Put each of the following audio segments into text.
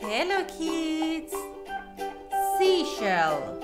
Hello kids! Seashell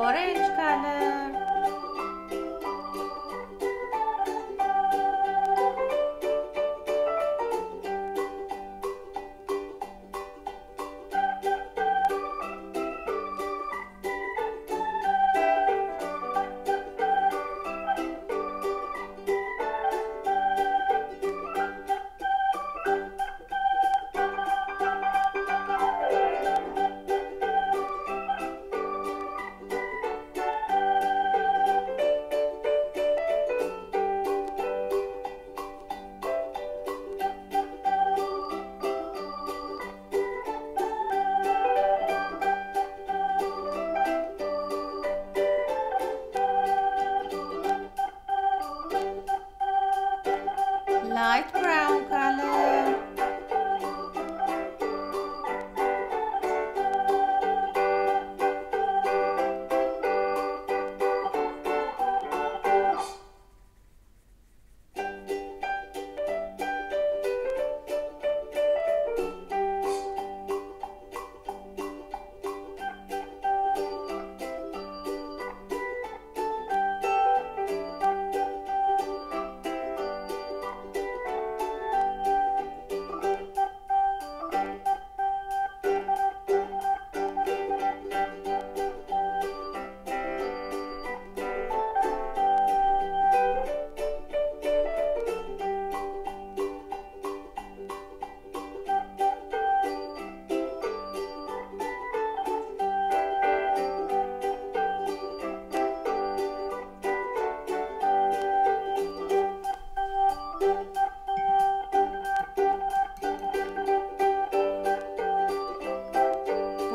orange color.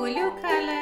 blue color